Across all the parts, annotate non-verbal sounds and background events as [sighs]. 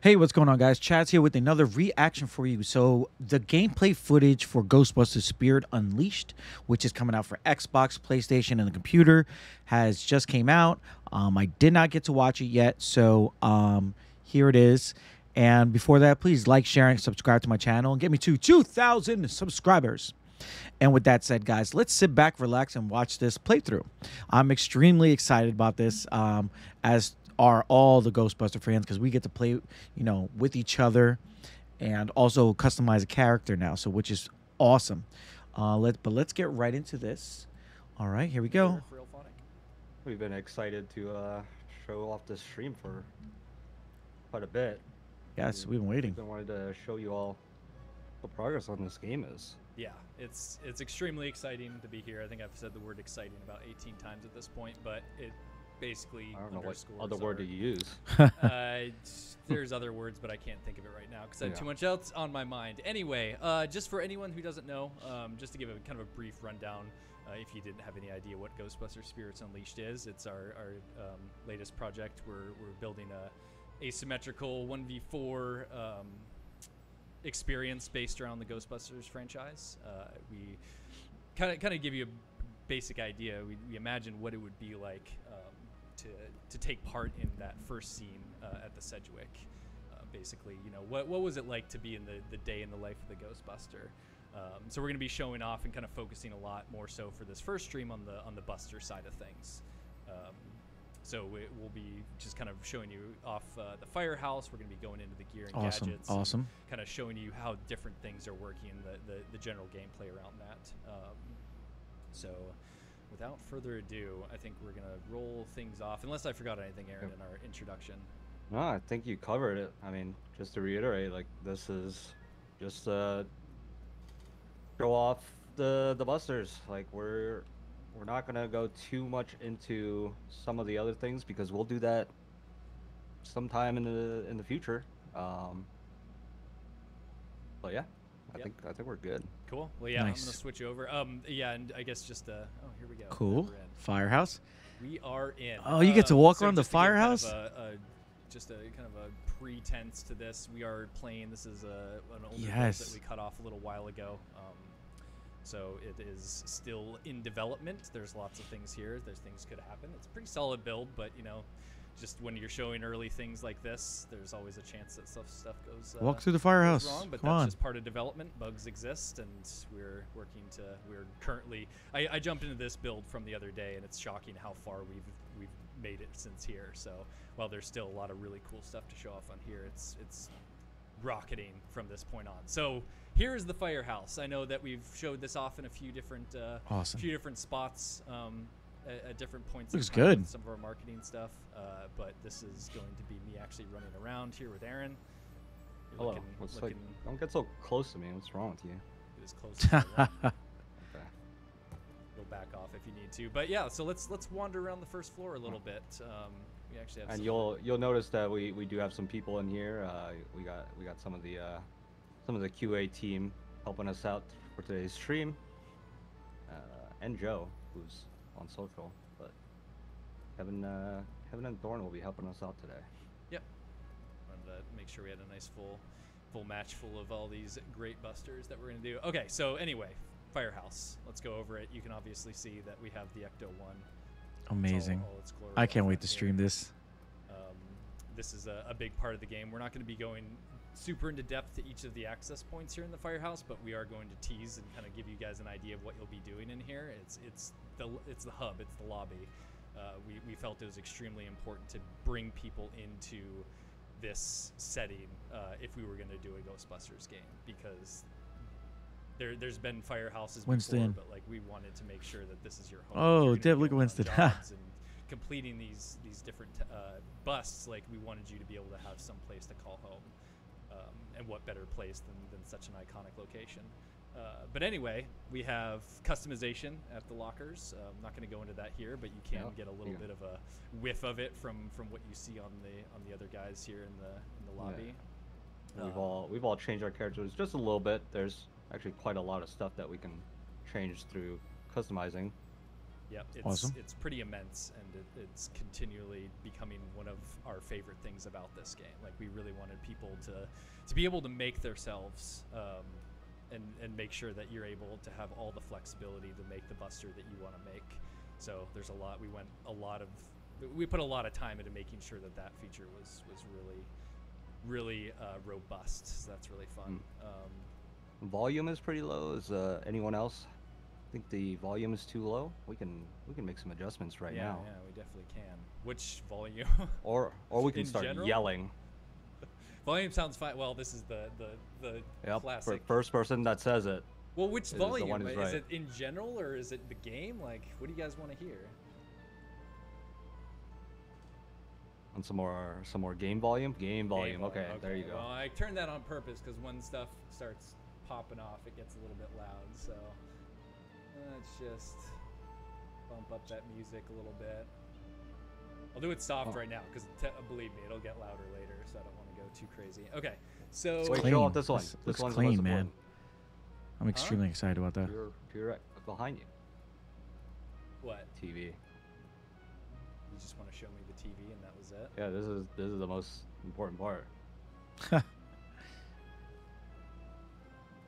Hey, what's going on, guys? Chaz here with another reaction for you. So, the gameplay footage for Ghostbusters Spirit Unleashed, which is coming out for Xbox, PlayStation, and the computer, has just came out. Um, I did not get to watch it yet, so um, here it is. And before that, please like, share, and subscribe to my channel and get me to 2,000 subscribers. And with that said, guys, let's sit back, relax, and watch this playthrough. I'm extremely excited about this. Um, as are all the Ghostbuster fans because we get to play, you know, with each other, and also customize a character now. So which is awesome. Uh, let but let's get right into this. All right, here we go. We've been excited to uh, show off this stream for quite a bit. Yes, we've been waiting. Been wanted to show you all the progress on this game is. Yeah, it's it's extremely exciting to be here. I think I've said the word exciting about 18 times at this point, but it basically I don't know what other word our- to use. [laughs] uh, [laughs] there's other words, but I can't think of it right now because I have Yeah. too much else on my mind. Anyway, uh, just for anyone who doesn't know, um, just to give a kind of a brief rundown, uh, if you didn't have any idea what Ghostbuster Spirits Unleashed is, it's our, our um, latest project. We're, we're building a asymmetrical 1v4 um, experience based around the Ghostbusters franchise. Uh, we kind of kind of give you a basic idea. We, we imagine what it would be like to to take part in that first scene uh, at the Sedgewick. Uh, basically, you know, what what was it like to be in the the day in the life of the Ghostbuster? Um, so we're going to be showing off and kind of focusing a lot more so for this first stream on the on the Buster side of things. Um, so we, we'll be just kind of showing you off uh, the firehouse. We're going to be going into the gear and Awesome, gadgets. awesome. Kind of showing you how different things are working, the, the, the general gameplay around that. Um, so, without further ado, I think we're gonna roll things off. Unless I forgot anything, Aaron, in our introduction. No, I think you covered it. I mean, just to reiterate, like this is just uh show off the the busters. Like we're we're not gonna go too much into some of the other things because we'll do that sometime in the in the future. Um but yeah, I Yep. think I think we're good. Cool. Well, yeah, I'm gonna switch over. Um, yeah, and I guess just uh, oh, here we go. Cool. Firehouse. We are in. Oh, you get to Um, walk so around the just to give kind of firehouse? a- a- just a kind of a pretense to this. We are playing. This is a, an older build Yes. that we cut off a little while ago. Um, so it is still in development. There's lots of things here. There's things could happen. It's a pretty solid build, but you know, just when you're showing early things like this, there's always a chance that stuff stuff goes. Uh, Walk through the firehouse. Wrong, but Come that's on. just part of development. Bugs exist, and we're working to. We're currently. I, I jumped into this build from the other day, and it's shocking how far we've we've made it since here. So while there's still a lot of really cool stuff to show off on here, it's it's rocketing from this point on. So here's the firehouse. I know that we've showed this off in a few different uh, Awesome. few different spots um, at, at different points. Looks in time with good. Some of our marketing stuff, uh, but this is going to be me actually running around here with Aaron. You're Hello. looking- What's like looking don't get so close to me. What's wrong with you? as close [laughs] as you want. Okay. Go back off if you need to. But yeah, so let's let's wander around the first floor a little bit. Um, we actually have And some- you'll you'll notice that we, we do have some people in here. Uh, we got we got some of the uh, some of the QA team helping us out for today's stream, uh, and Joe who's on social. But Kevin uh, Kevin and Thorn will be helping us out today. Yep. Wanted to make sure we had a nice full full match full of all these great busters that we're gonna do. Okay, so anyway, Firehouse. Let's go over it. You can obviously see that we have the Ecto One. It's all- Amazing. all its glory I can't wait front to here. stream this. Um, this is a, a big part of the game. We're not going to be going super into depth to each of the access points here in the firehouse, but we are going to tease and kind of give you guys an idea of what you'll be doing in here. It's it's the it's the hub, it's the lobby. Uh, we, we felt it was extremely important to bring people into this setting uh, if we were going to do a Ghostbusters game because there there's been firehouses Winston. before, but like we wanted to make sure that this is your home. Oh, If you're gonna Deb, look at Winston. [laughs] and completing these these different uh, busts, like we wanted you to be able to have some place to call home, and what better place than, than such an iconic location. Uh, but anyway, we have customization at the lockers. Uh, I'm not going to go into that here, but you can Yeah, get a little yeah. bit of a whiff of it from from what you see on the on the other guys here in the in the Yeah. lobby. We've Uh, all we've all changed our characters just a little bit. There's actually quite a lot of stuff that we can change through customizing. Yep, it's Awesome. it's pretty immense, and it, it's continually becoming one of our favorite things about this game. Like we really wanted people to to be able to make themselves, um, and and make sure that you're able to have all the flexibility to make the Buster that you want to make. So there's a lot. We went a lot of we put a lot of time into making sure that that feature was was really really uh, robust. So that's really fun. Um, Volume is pretty low. Is uh, anyone else think the volume is too low? We can we can make some adjustments right yeah, now. yeah, we definitely can. Which [laughs] volume? Or or we can In start general? yelling. [laughs] volume sounds fine. Well, this is the the the Yep. Classic. first person that says it. well, which volume? one who's Is it in general or is it the game? Like, what do you guys want to hear? And some more some more game volume. Game volume. Game okay, there you go. Well, I turned that on purpose because when stuff starts popping off, it gets a little bit loud. So let's just bump up that music a little bit. I'll do it soft Oh. right now because believe me, it'll get louder later. So I don't want to go too crazy. Okay, so Wait, clean. show off this one. This This, looks one's clean, man. important. I'm extremely excited about that. To your, to your right, behind you. what? TV. You just want to show me the TV and that was it? Yeah, this is this is the most important part. [laughs]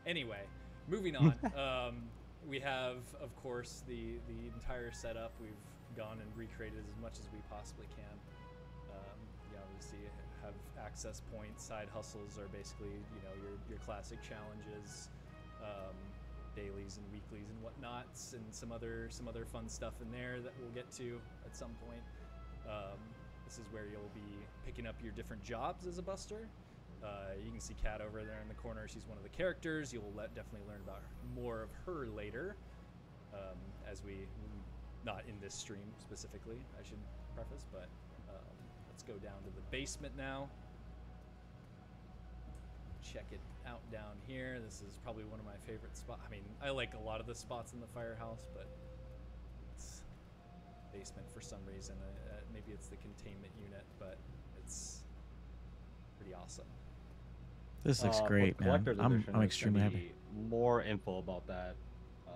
Anyway, moving on. [laughs] um, we have, of course, the the entire setup. We've gone and recreated as much as we possibly can. Um, you obviously have access points. Side hustles are basically, you know, your your classic challenges, um, dailies and weeklies and whatnots, and some other some other fun stuff in there that we'll get to at some point. Um, this is where you'll be picking up your different jobs as a buster. Uh, you can see Kat over there in the corner. She's one of the characters. You'll let, definitely learn about more of her later, um, as we, not in this stream specifically, I should preface. But um, let's go down to the basement now. Check it out down here. This is probably one of my favorite spots. I mean, I like a lot of the spots in the firehouse, but it's basement for some reason. Uh, uh, maybe it's the containment unit, but it's pretty awesome. This looks Uh, great, man. I'm, I'm extremely happy. More info about that uh,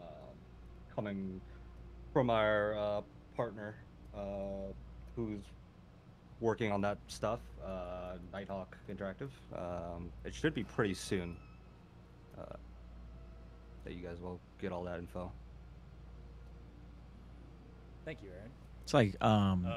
coming from our uh, partner uh, who's working on that stuff, uh, Nighthawk Interactive. Um, it should be pretty soon uh, that you guys will get all that info. Thank you, Aaron. It's like um, Um,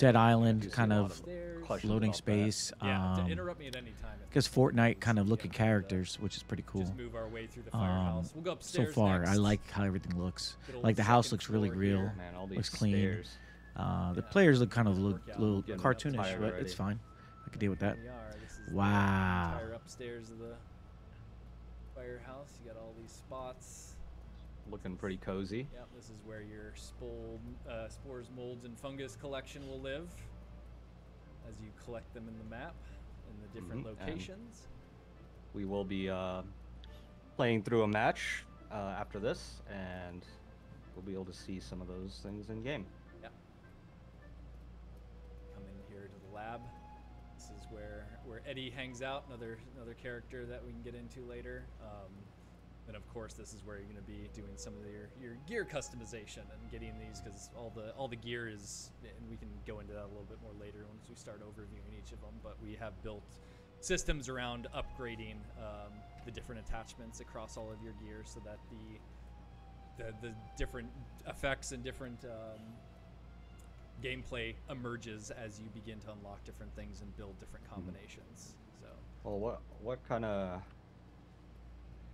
Dead Island kind of of Stairs. questions loading space. yeah, um, interrupt me at any time. if because Fortnite kind of looking get into the- characters, which is pretty cool. Just move our way through the Um, firehouse. we'll go so far, I like how everything looks. Like the house looks really real. Man, Looks clean. stairs. Uh, the Yeah, players look kind of it'll little, little cartoonish, but it's fine. I can deal with that. Here we are. This is the Wow. entire upstairs of the firehouse. You got all these spots. Looking pretty cozy. Yep, this is where your uh, spores, molds, and fungus collection will live as you collect them in the map in the different Mhm, and- locations. we will be uh, playing through a match uh, after this, and we'll be able to see some of those things in game. Yep. Come in here to the lab. This is where where Eddie hangs out. Another another character that we can get into later. Um, and of course, this is where you're going to be doing some of your, your gear customization and getting these because all the all the gear is, and we can go into that a little bit more later once we start overviewing each of them. But we have built systems around upgrading um, the different attachments across all of your gear so that the the, the different effects and different um, gameplay emerges as you begin to unlock different things and build different combinations. So Well, what what kind of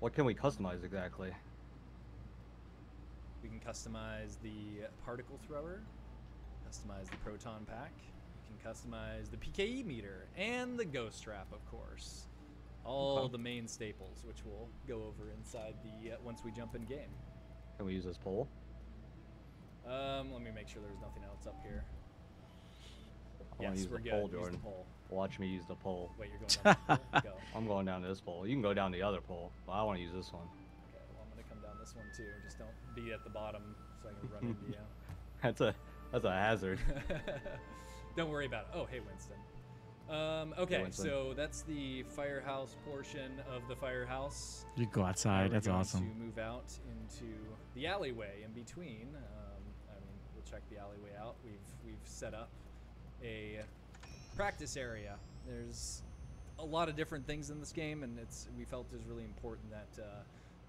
what can we customize exactly? we can customize the particle thrower, customize the proton pack, we can customize the PKE meter and the ghost trap, of course. All Okay. the main staples, which we'll go over inside the uh, once we jump in game. Can we use this pole? Um, let me make sure there's nothing else up here. I want yes, to use we're the good. pole, Use the Jordan. pole. Watch me use the pole. Wait, you're going down the pole? [laughs] Go. I'm going down to this pole. You can go down the other pole, but I want to use this one. Okay, well, I'm gonna come down this one too. Just don't be at the bottom so I can run into [laughs] you. That's a that's a hazard. [laughs] don't worry about it. Oh, hey, Winston. Um, okay, Winston. so that's the firehouse portion of the firehouse. You can go Now outside. we're That's going awesome. To move out into the alleyway in between. Um, I mean, we'll check the alleyway out. We've we've set up a practice area. There's a lot of different things in this game, and it's we felt it was really important that uh,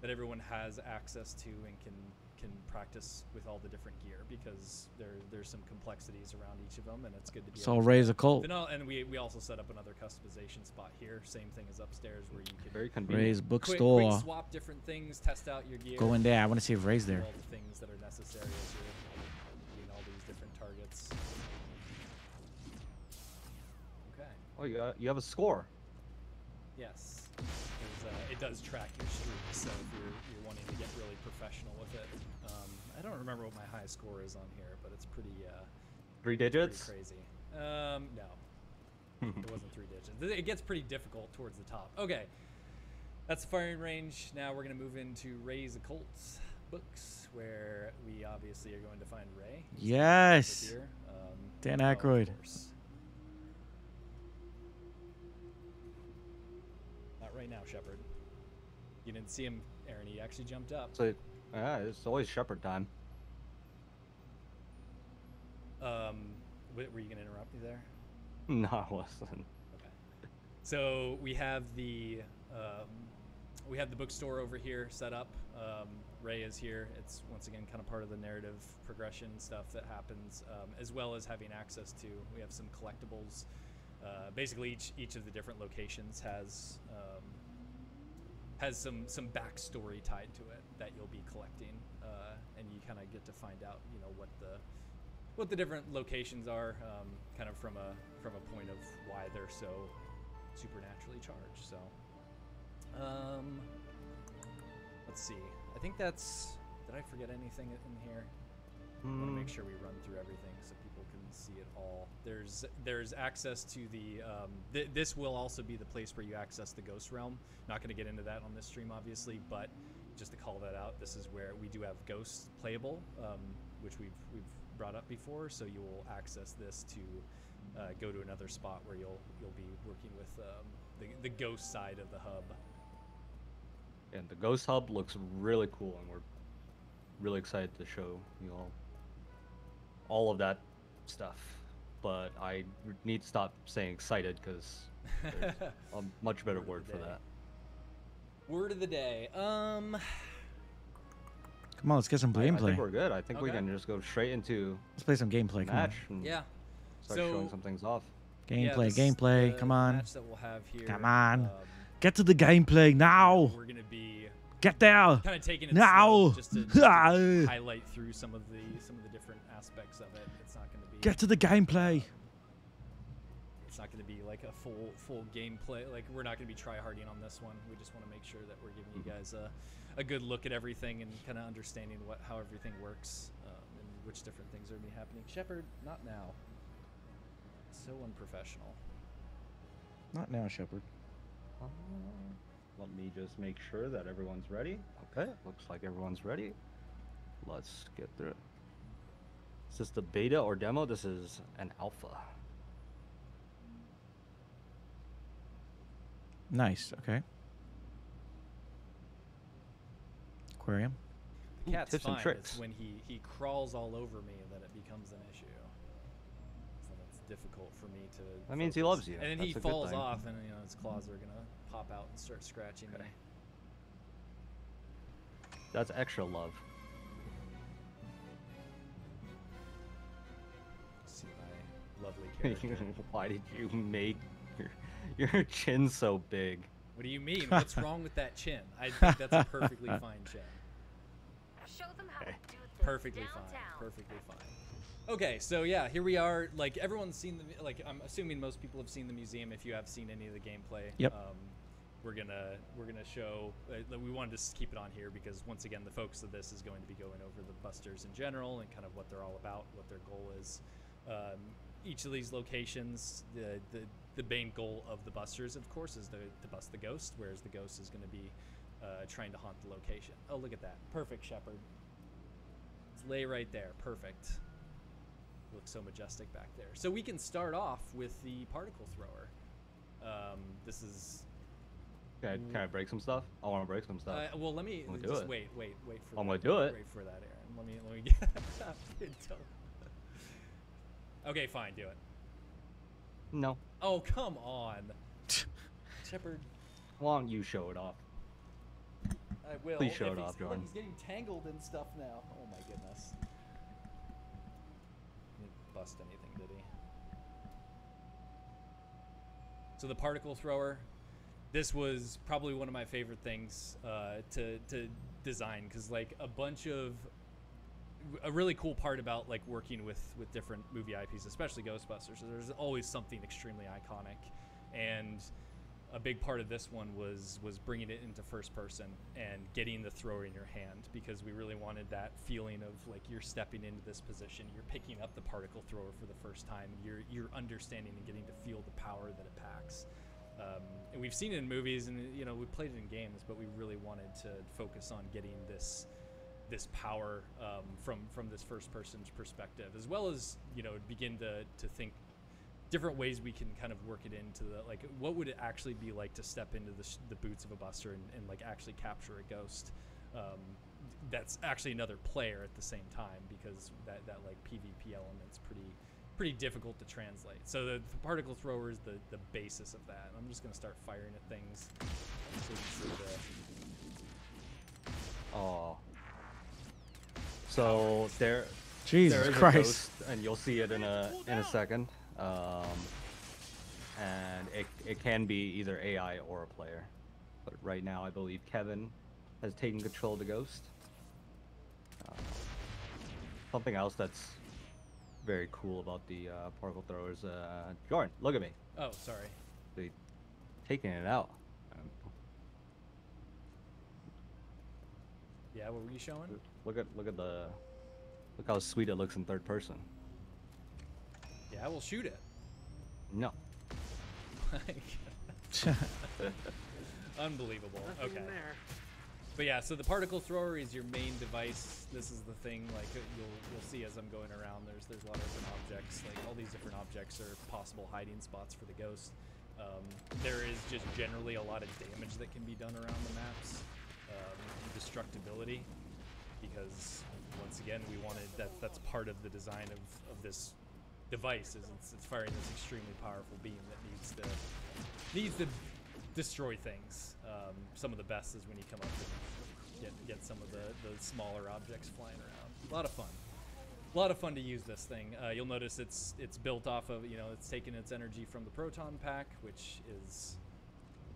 that everyone has access to and can can practice with all the different gear because there there's some complexities around each of them, and it's good to be. So able to Ray's Occult. Then all- and we, we also set up another customization spot here. Same thing as upstairs where you can Very convenient. Ray's quick, quick bookstore. swap different things, test out your gear. Go in there. I want to see if Ray's there. All the things that are necessary as you're all these different targets. Okay. Oh, you got, you have a score. Yes. Uh, it does track your streak, so if you're, you're wanting to get really professional with it, um, I don't remember what my high score is on here, but it's pretty, uh, Three pretty digits. crazy. Um, no, [laughs] it wasn't three digits. It gets pretty difficult towards the top. Okay, that's the firing range. Now we're gonna move into Ray's Occults books, where we obviously are going to find Ray. Yes. Um, Dan Aykroyd. Right now, Shepard. You didn't see him, Aaron. He actually jumped up. So, yeah, it's always Shepard time. Um, were you gonna interrupt me there? [laughs] No, I wasn't. Okay. So we have the um, we have the bookstore over here set up. Um, Ray is here. It's once again kind of part of the narrative progression stuff that happens, um, as well as having access to. We have some collectibles. Uh, basically, each each of the different locations has um, has some some backstory tied to it that you'll be collecting, uh, and you kind of get to find out, you know, what the what the different locations are, um, kind of from a from a point of why they're so supernaturally charged. So, um, let's see. I think that's. Did I forget anything in here? I want to make Mm, sure we run through everything so see it all. There's there's access to the. Um, th- this will also be the place where you access the Ghost Realm. Not going to get into that on this stream, obviously, but just to call that out, this is where we do have ghosts playable, um, which we've we've brought up before. So you will access this to uh, go to another spot where you'll you'll be working with um, the the Ghost side of the hub. and the Ghost Hub looks really cool, and we're really excited to show you all all of that stuff. But I need to stop saying excited because there's [laughs] a much better Word word for day. that. Word of the day. Um. Come on, let's get some I, I gameplay. think we're good. I think we can just go straight into Let's play some gameplay. Come match and Yeah. start showing some things off. on. Yeah, Gameplay, this- gameplay. Come on. Match that we'll have here. Come on. um, Get to the gameplay now. We're gonna be Get there. kind of taking it Now. slow just to, just to [laughs] highlight through some of the some of the different aspects of it. It's not gonna be. Get to the gameplay. It's not gonna be like a full full gameplay. Like we're not gonna be try harding on this one. We just want to make sure that we're giving you Mm-hmm. guys a, a good look at everything and kind of understanding what how everything works um, and which different things are gonna be happening. Shepard, not now. So unprofessional. Not now, Shepard. Uh, Let me just make sure that everyone's ready. Okay, looks like everyone's ready. Let's get through it. Is this the beta or demo? This is an alpha. Nice. Okay. Aquarium. The Ooh, Kat's tips and tricks. It's when he, he crawls all over me that it becomes an issue. So it's difficult for me to. That means he loves you. And then That's he falls off, and you know his claws are gonna pop out and start scratching Okay. me. That's extra love. See my lovely [laughs] character. Why did you make your, your chin so big? what do you mean? What's wrong with that chin? I think that's a perfectly [laughs] fine chin. Show them how to do things Perfectly fine. Perfectly fine. Okay, so yeah, here we are. Like everyone's seen the like I'm assuming most people have seen the museum. If you have seen any of the gameplay, Yep. Um, we're gonna we're gonna show. Uh, that we wanted to keep it on here because once again, the focus of this is going to be going over the Busters in general and kind of what they're all about, what their goal is. Um, each of these locations, the, the the main goal of the Busters, of course, is to, to bust the ghost, whereas the ghost is going to be uh, trying to haunt the location. Oh, look at that! Perfect, Shepard. Lay right there. Perfect. Looks so majestic back there. So we can start off with the particle thrower. Um, this is. Can I, can I break some stuff? I want to break some stuff. Uh, well, let me Wanna do just it? wait, wait, wait for. I'm that. gonna do it. Wait for that, Aaron. Let me let me get. [laughs] Okay, fine, do it. No. Oh, come on. [laughs] Shepard, Why don't you show it off? I will. Please show if it off, Jordan. He's getting tangled and stuff now. Oh my goodness. Bust anything, did he? So the particle thrower, this was probably one of my favorite things uh, to to design because like a bunch of a really cool part about like working with with different movie IPs, especially Ghostbusters, there's always something extremely iconic, and a big part of this one was was bringing it into first person and getting the thrower in your hand because we really wanted that feeling of like you're stepping into this position, you're picking up the particle thrower for the first time, you're you're understanding and getting to feel the power that it packs. Um, and we've seen it in movies, and you know we played it in games, but we really wanted to focus on getting this this power um, from from this first person's perspective, as well as you know begin to to think different ways we can kind of work it into the like what would it actually be like to step into the, sh- the boots of a buster and, and like actually capture a ghost um, that's actually another player at the same time because that, that like pvp element's pretty pretty difficult to translate so the, the particle thrower is the, the basis of that i'm just going to start firing at things so you see the, Oh. So there, Jesus there is Christ. a ghost, and you'll see it in a in a second. Um, and it it can be either AI or a player, but right now I believe Kevin has taken control of the ghost. Uh, something else that's very cool about the uh, particle throwers. Uh, Jordan, look at me. oh sorry They taking it out. Yeah what were you showing Look at look at the look how sweet it looks in third person. Yeah we'll shoot it No. [laughs] Unbelievable. Okay. There. But yeah, so the particle thrower is your main device. This is the thing, like you'll you'll see as I'm going around. There's there's a lot of different objects. Like all these different objects are possible hiding spots for the ghost. Um, there is just generally a lot of damage that can be done around the maps. Um, destructibility, because once again we wanted that. That's part of the design of, of this device. Is it's, it's firing this extremely powerful beam that needs to needs to destroy things. Um, some of the best is when you come up and get get some of the, the smaller objects flying around. A lot of fun. A lot of fun to use this thing. Uh, you'll notice it's it's built off of you know it's taking its energy from the proton pack, which is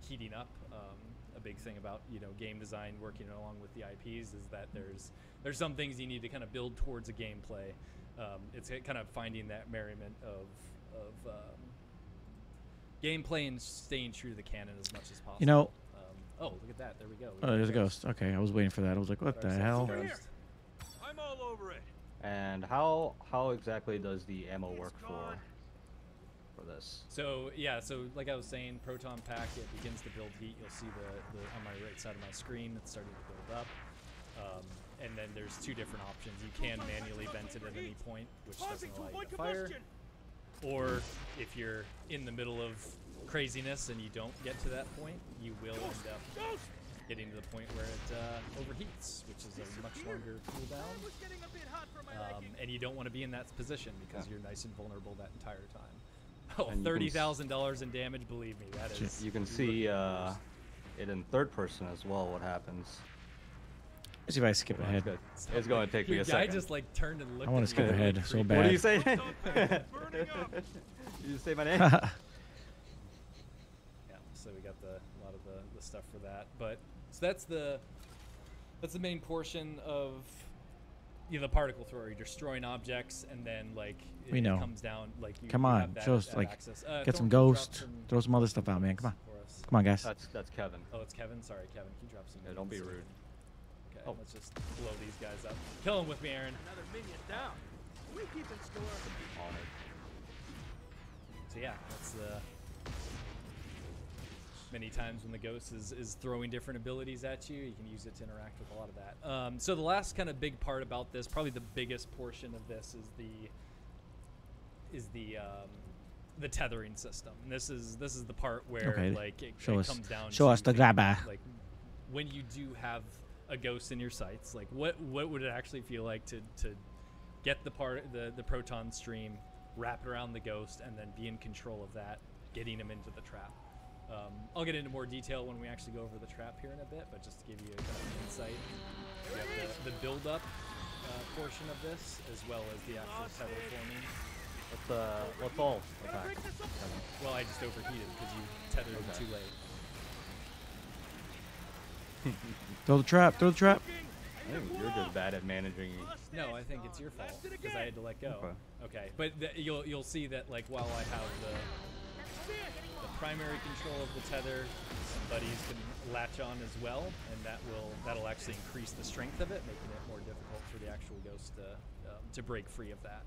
heating up. Um, a big thing about you know game design working along with the IPs is that there's there's some things you need to kind of build towards a gameplay. Um, it's kind of finding that merriment of of um, gameplay and staying true to the canon as much as possible. You know- Um, oh, look at that! There we go. We Oh, there's a ghost. Okay, I was waiting for that. I was like, what Got the hell? I'm all over it. And how how exactly does the ammo work for for this? So yeah, so like I was saying, proton pack it begins to build heat. You'll see the, the on my right side of my screen, it's starting to build up. Um, and then there's two different options. You can manually vent it at any point, which doesn't to allow you to fire. Or if you're in the middle of craziness and you don't get to that point, you will end up getting to the point where it uh, overheats, which is a much longer cooldown. was getting a bit hot for my Um, and you don't want to be in that position because Yeah. you're nice and vulnerable that entire time. [laughs] Oh, And you can s- $30,000 in damage, believe me, that is. You can see uh, it in third person as well. What happens? Let's see if I skip Hold ahead. It's, good. it's going to take me a [laughs] guy second. just like turned and looked I want to skip ahead so bad. What do you say? Pack is [laughs] you say my name? [laughs] Yeah, so we got the a lot of the, the stuff for that. But so that's the that's the main portion of you know, the particle thrower. You're destroying objects, and then like it, We know. it comes down like you, Come on, have that, show us, that like. Uh, Get some Thorn, can you drop ghost. some Throw some other stuff out, man. Come on. Come on, guys. That's that's Kevin. Oh, it's Kevin. Sorry, Kevin. Can you drop some? Yeah, don't be minions so rude. Can- Okay, Oh. let's just blow these guys up. Kill them with me, Aaron. Another minion down. We keeping score. On it. So yeah, that's the many times when the ghost is, is throwing different abilities at you, you can use it to interact with a lot of that. Um, so the last kind of big part about this, probably the biggest portion of this, is the is the um, the tethering system. And this is this is the part where Okay, like it, show it us- comes down. show to us the grabber. Like when you do have a ghost in your sights, like what what would it actually feel like to to get the part the the proton stream wrap it around the ghost, and then be in control of that, getting him into the trap. Um, I'll get into more detail when we actually go over the trap here in a bit, but just to give you a kind of insight, you have the, the build-up uh, portion of this, as well as the actual tether forming. Let's uh, let's all attack. Well, I just overheated because you tethered him Okay. too late. Throw the trap. Throw the trap. I think you're just bad at managing. No, I think it's your fault because I had to let go. Okay. Okay, but th- you'll you'll see that like while I have the the primary control of the tether, some buddies can latch on as well, and that will that'll actually increase the strength of it, making it more difficult for the actual ghost to um, to break free of that.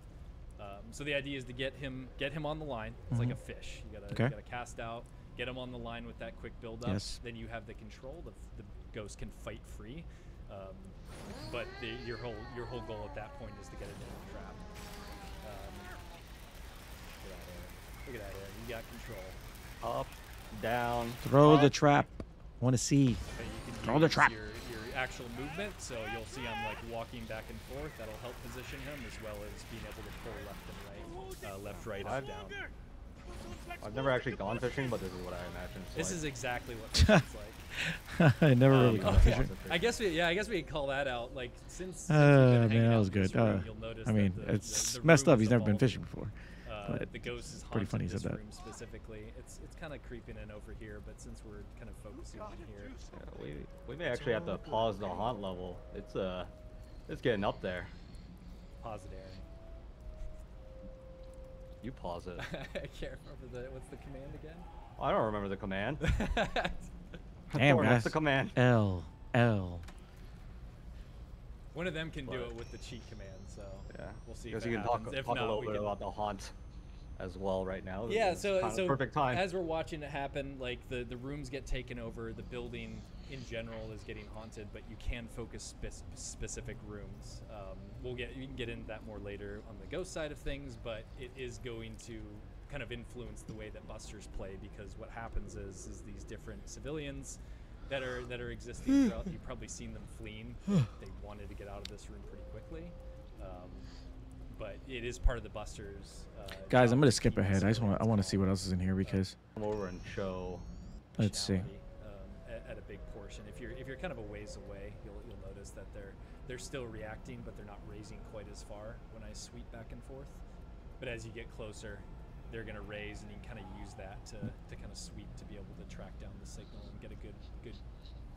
Um, so the idea is to get him get him on the line. It's like a fish. You gotta Okay. you gotta cast out, get him on the line with that quick build up. Yes. Then you have the control. The, the ghost can fight free. Um, but the, your whole your whole goal at that point is to get it into the trap. Um, look at that air. Look at that air. You got control. Up, down. Throw the up. trap. Want to see. But you can Throw the trap. Your, your actual movement, so you'll see I'm like walking back and forth. That'll help position him as well as being able to pull left and right, uh, left, right, up, down. I've never actually gone fishing, but this is what I imagine. it's This like. is exactly what it's like. [laughs] I never really Um, gone oh, fishing. I guess we, yeah, I guess we could call that out. Like since, since Uh, man, that was good. room, Uh, I mean, the- it's the, the messed up. He's never been fishing before. Uh, but the ghost is pretty funny he said that. specifically. It's it's kind of creeping in over here, but since we're kind of focusing on here, Yeah, we, we may actually have to pause the haunt level. It's uh, it's getting up there. positive. You pause it. [laughs] I can't remember the what's the command again. I don't remember the command. [laughs] Damn, Thorn, guys. What's the command? L L. One of them can do it with the cheat command, so Yeah. we'll see. Because if you it can talk, happens. If talk not, a little bit can- about the haunt as well right now. This Yeah, so so perfect time. as we're watching it happen, like the the rooms get taken over, the building in general is getting haunted, but you can focus spe- specific rooms. Um, we'll get you can get into that more later on the ghost side of things, but it is going to kind of influence the way that busters play because what happens is is these different civilians that are that are existing throughout. You've probably seen them fleeing. [sighs] they wanted to get out of this room pretty quickly. Um, but it is part of the busters. Uh, Guys, I'm gonna skip ahead. I just want to. I want to see what else is in here because Come over and show. Let's see. functionality, Um, at, at a big portion. If you're kind of a ways away, you'll you'll notice that they're they're still reacting, but they're not raising quite as far when I sweep back and forth. But as you get closer, they're going to raise, and you can kind of use that to, to kind of sweep to be able to track down the signal and get a good good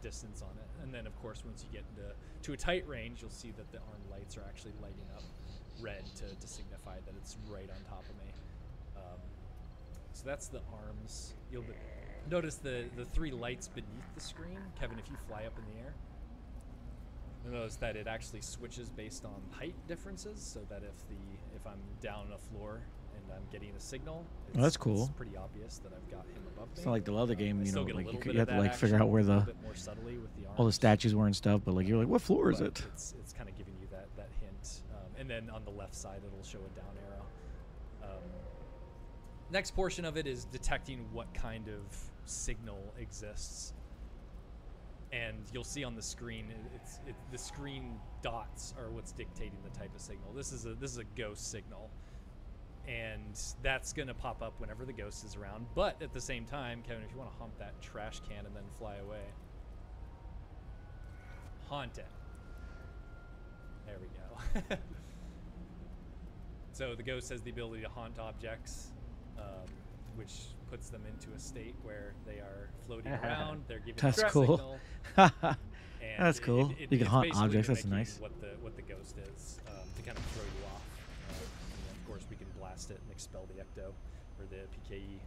distance on it. And then of course, once you get into to a tight range, you'll see that the arm lights are actually lighting up red to, to signify that it's right on top of me. Um, so that's the arms. You'll be, notice the, the three lights beneath the screen. Kevin, if you fly up in the air, you'll notice that it actually switches based on height differences. So that if the if I'm down on a floor and I'm getting a signal, it's, Oh, that's cool. It's pretty obvious that I've got him above it's not like the other game. I You know, like you, could, you have to like figure out where the more subtly with the all the statues were and stuff. But like you're like, what floor is but it? It's, it's kind of giving you that, that hint. Um, and then on the left side, it'll show a down arrow. Um, next portion of it is detecting what kind of signal exists. And you'll see on the screen, it's it, the screen dots are what's dictating the type of signal. This is a this is a ghost signal, and that's gonna pop up whenever the ghost is around. But at the same time, Kevin, if you want to hump that trash can and then fly away, haunt it. There we go. [laughs] so the ghost has the ability to haunt objects, um, which puts them into a state where they are floating [laughs] around. They're giving That's cool. signal, [laughs] and That's cool. it- it- You can it's haunt objects, that's nice. What the what the ghost is um, to kind of throw you off. And then of course, we can blast it and expel the ecto or the PKE.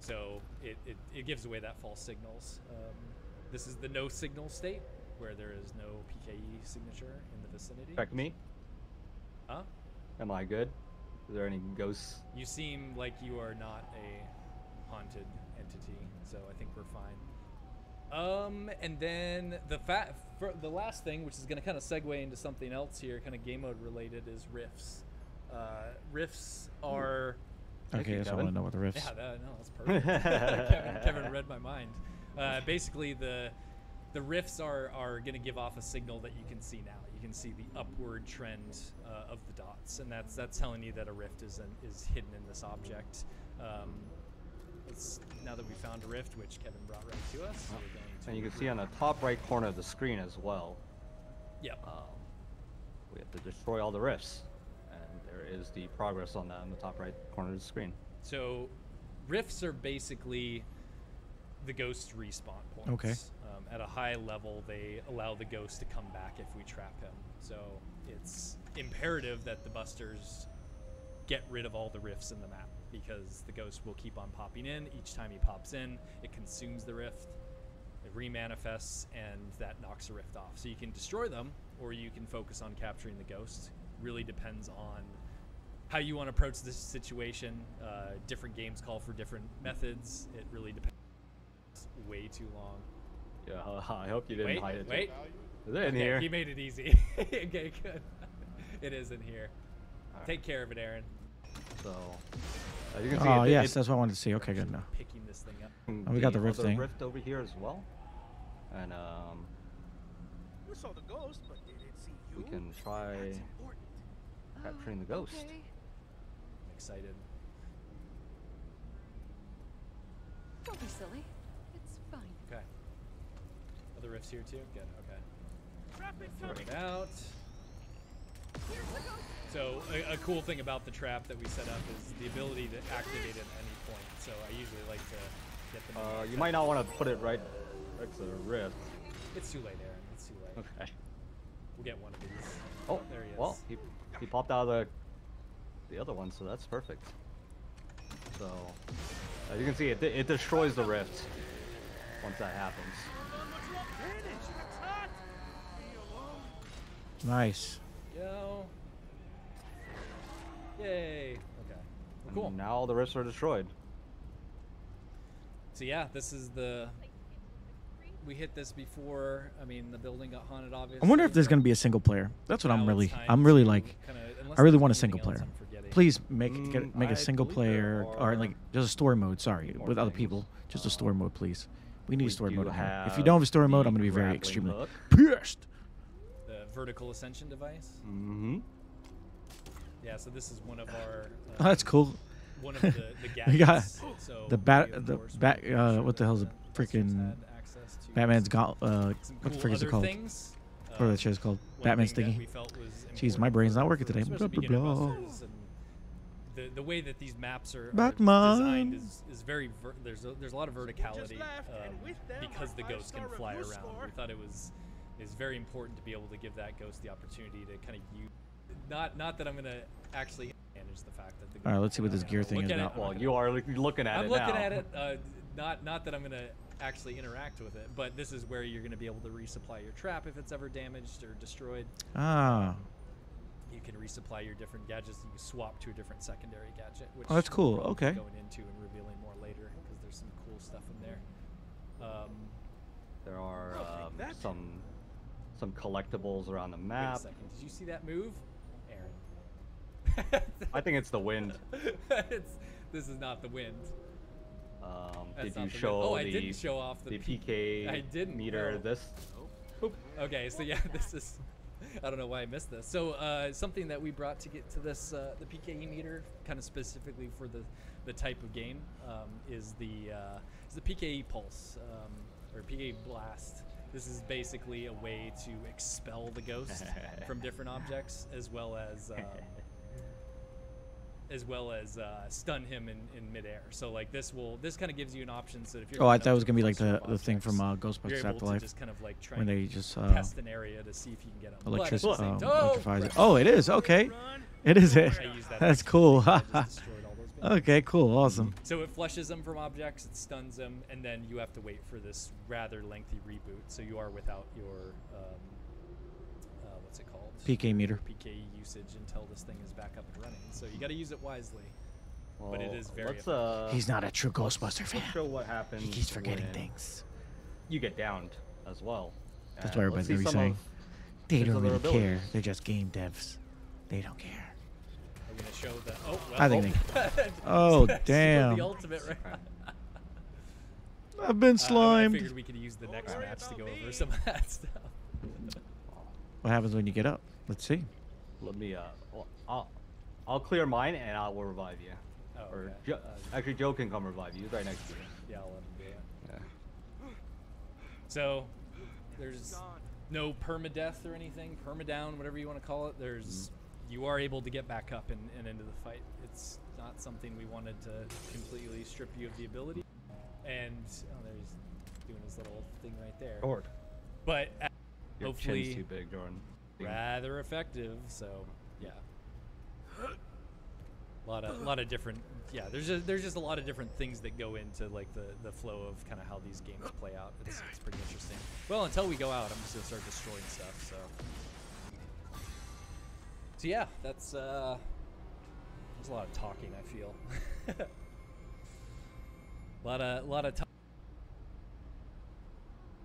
So it, it, it gives away that false signals. Um, this is the no signal state where there is no PKE signature in the vicinity. Check me. Huh? Am I good? Is there any ghosts? You seem like you are not a haunted entity, so I think we're fine. Um, and then the fa- for the last thing, which is going to kind of segue into something else here, kind of game mode related, is rifts. Uh, rifts are. Thank okay, you, so I want to know what the rifts. Yeah, that, no, that's perfect. [laughs] Kevin, Kevin read my mind. Uh, basically, the the rifts are are going to give off a signal that you can see now. You can see the upward trend uh, of the dots, and that's that's telling you that a rift is an, is hidden in this object. Um, let's, now that we found a rift, which Kevin brought right to us, we're going to And you can see on the top right corner of the screen as well. Yep. Um, we have to destroy all the rifts, and there is the progress on that in the top right corner of the screen. So, rifts are basically the ghost respawn points. Okay. Um, at a high level, they allow the ghost to come back if we trap him. So it's imperative that the busters get rid of all the rifts in the map because the ghost will keep on popping in. Each time he pops in, it consumes the rift, it remanifests, and that knocks the rift off. So you can destroy them, or you can focus on capturing the ghost. Really depends on how you want to approach this situation. Uh, different games call for different methods. It really depends. Way too long. Yeah, [laughs] I hope you didn't Wait, hide it. wait. Is it in Okay, here? He made it easy. [laughs] okay, good. it is in here. Alright. Take care of it, Aaron. So, uh, you can see Oh it, yes, it, that's what I wanted to see. Okay, good Actually now. Picking this thing up. Oh, we got the rift other thing. rift over here as well, and um, We saw the ghost, but didn't see you? we can try That's important. capturing the ghost. I'm excited. Don't be silly. It's fine. Okay. Other rifts here too? Good, okay. Trap Throw it out. So a, a cool thing about the trap that we set up is the ability to activate it at any point. So I usually like to get them. Uh, you might not want to put it right next to the rift. It's too late, Aaron. It's too late. Okay. We'll get one of these. Oh, there he is. well, he, he popped out of the the other one, so that's perfect. So, as you can see, it, it destroys the rift once that happens. Nice. Yo. Yay. Okay. Well, And cool. Now all the rifts are destroyed. So yeah, this is the. We hit this before. I mean, the building got haunted. Obviously. I wonder if there's gonna be a single player. That's what now I'm really, I'm really like, kinda- I really want a single player. Please make get, Mm, make I a single player or like just a story mode. Sorry, more with other people, just a story mode, please. We need we a story mode. on here. If you don't have a story mode, I'm gonna be very grappling extremely hook. pissed. The vertical ascension device. Mm-hmm. Yeah. So this is one of our. Uh, [laughs] Oh, that's cool. One of the, [laughs] the gadgets. We got so the bat- the bat- wanted to make uh, sure what the that hell's a busters freaking had access to Batman's got uh, some what the cool frick is it called? Things. What the shit is called? one Batman's thing thingy. we felt was Jeez, my brain's not working today. Blah, blah, blah. The, the way that these maps are, are designed is, is very ver- there's a, there's a lot of verticality um, because the ghost can fly around. score. We thought it was is very important to be able to give that ghost the opportunity to kind of use. Not not that I'm gonna actually manage the fact that the. All right, let's see what this gear thing is at it, now. Well, you are looking at it. I'm looking now. at it. Uh, not not that I'm gonna actually interact with it, but this is where you're gonna be able to resupply your trap if it's ever damaged or destroyed. Ah, You can resupply your different gadgets. You can swap to a different secondary gadget, which Oh, that's cool. Okay. Going into and revealing more later because there's some cool stuff in there. Um, There are um, some some collectibles around the wait map. second. Did you see that move, Aaron? I think it's the wind. [laughs] it's, this is not the wind. Um, did you the show. Oh, I the, didn't show off the, the PK I didn't, meter? no. This. Okay, so yeah, [laughs] this is. I don't know why I missed this. So uh, something that we brought to get to this uh, the PKE meter, kind of specifically for the the type of game, um, is the uh, is the PKE pulse um, or PKE blast. This is basically a way to expel the ghost [laughs] from different objects, as well as um, as well as uh, stun him in, in midair. So like this will this kind of gives you an option. So if you're oh, I thought it was gonna be like the of the thing from uh, objects, you're Ghostbusters able to Afterlife just kind of like try when they just uh, test an area to see if you can get them. electricity But at the same uh, time, electrifies it. Oh, it is okay. Run. It is it. I used that That's cool. [laughs] okay, cool, awesome. So it flushes them from objects, it stuns them, and then you have to wait for this rather lengthy reboot. So you are without your um, uh, what's it called? PK meter. PK usage until this thing is back up and running. So you got to use it wisely. But it is very Let's uh. He's not a true Ghostbuster fan. show what happens. He keeps forgetting things. You get downed as well. That's And what everybody's let's see gonna be saying. of They don't other really care. They're just game devs. They don't care. I'm gonna show the. Oh, well, I think oh. [laughs] Oh, damn. The ultimate. Right? I've been Uh, I slimed. figured we could use the next match to go over some of that stuff. what happens when you get up? Let's see. Let me. Uh, I'll, I'll clear mine and I will revive you. Oh, or okay. Jo- Uh, actually, Joe can come revive you. He's right next to you. Yeah, I'll let him do it. Yeah. So, there's no permadeath or anything, permadown, whatever you want to call it. There's, you are able to get back up and, and into the fight. It's not something we wanted to completely strip you of the ability. And oh, there's doing his little thing right there. Sword. But uh, Your hopefully, chin's too big, Jordan. rather effective. So, yeah. A lot of, lot of different, yeah. There's just, there's just a lot of different things that go into like the, the flow of kind of how these games play out. It's, it's pretty interesting. Well, until we go out, I'm just gonna start destroying stuff. So, so yeah, that's uh, there's a lot of talking. I feel. a [laughs] lot of, a lot of. talk.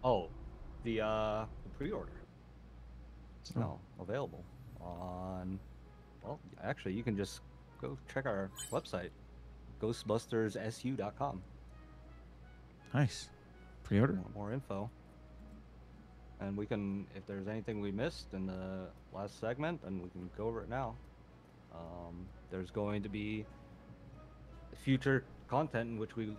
Oh, the uh, the pre-order. It's Oh. now available on. Well, actually, you can just go check our website, GhostbustersSU.com. Nice. Pre-order. Want more info. And we can, if there's anything we missed in the last segment, then we can go over it now. Um, there's going to be future content in which we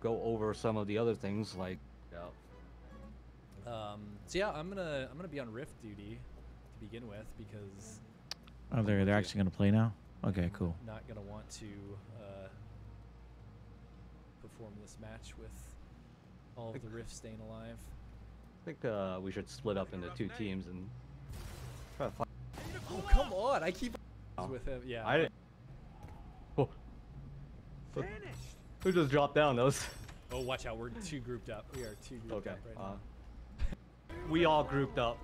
go over some of the other things like uh, Um, so yeah, I'm gonna I'm gonna be on Rift duty to begin with because Oh, they're they're actually gonna play now. Okay, cool. I'm not gonna want to uh, perform this match with all of the Rift staying alive. I think uh, we should split up into two teams and try to find. Oh come on! I keep Oh. with him. Yeah. I didn't. Oh. Who just dropped down those? [laughs] Oh, watch out! We're two grouped up. We are two grouped Okay. up right Uh, now. we all grouped up.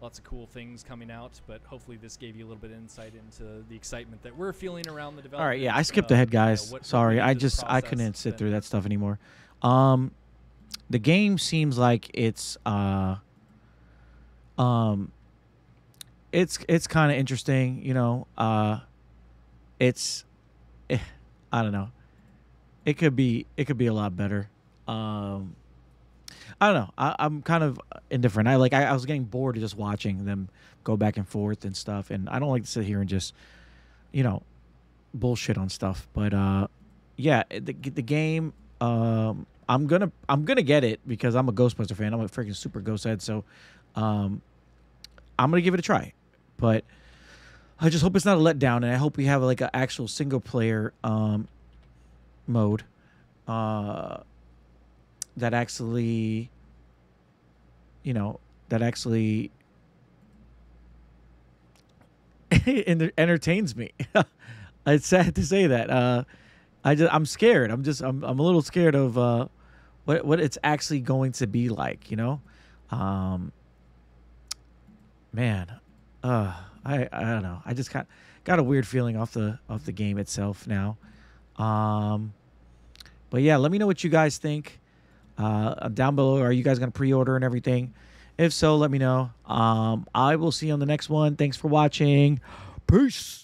Lots of cool things coming out, but hopefully this gave you a little bit of insight into the excitement that we're feeling around the development. All right, yeah, I skipped uh, ahead, you know, guys. what- what Sorry, went I just I couldn't sit and- through that stuff anymore. Um, the game seems like it's uh, um, it's it's kind of interesting, you know. Uh, it's, eh, I don't know. It could be it could be a lot better. Um, I don't know. I, I'm kind of indifferent. I like I, I was getting bored just watching them go back and forth and stuff, and I don't like to sit here and just, you know, bullshit on stuff. But uh, yeah, the the game. Um, I'm gonna I'm gonna get it because I'm a Ghostbuster fan. I'm a freaking super ghost head. So, um, I'm gonna give it a try. But I just hope it's not a letdown, and I hope we have like an actual single player um mode, uh, that actually, you know, that actually [laughs] enter- entertains me. [laughs] it's sad to say that. Uh, I just I'm scared. I'm just I'm I'm a little scared of uh, what what it's actually going to be like. You know, um, man, uh, I I don't know. I just got got a weird feeling off the off the game itself now. Um, but yeah, let me know what you guys think. Uh, down below, are you guys gonna pre-order and everything? If so, let me know. Um, I will see you on the next one. Thanks for watching. Peace.